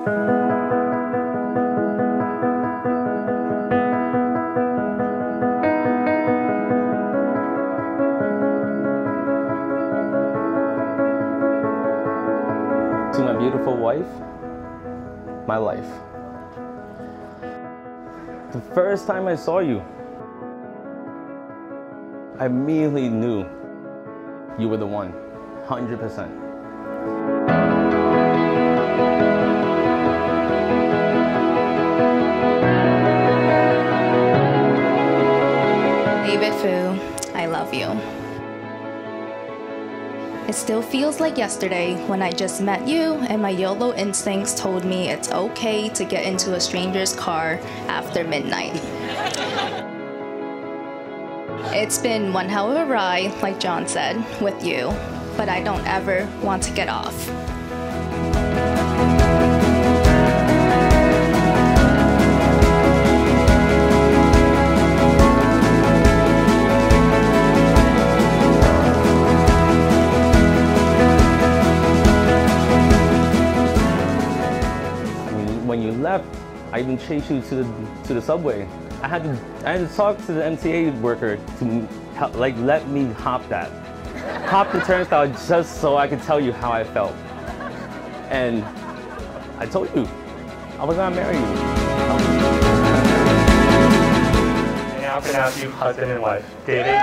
To my beautiful wife, my life. The first time I saw you, I immediately knew you were the one, 100%. Fu, I love you. It still feels like yesterday when I just met you and my YOLO instincts told me it's okay to get into a stranger's car after midnight. It's been one hell of a ride, like John said, with you, but I don't ever want to get off. Left, I even chased you to the to the subway. I had to I had to talk to the MTA worker to help, like let me hop that, hop the turnstile just so I could tell you how I felt. And I told you I was gonna marry you. And now pronounce you husband and wife. David.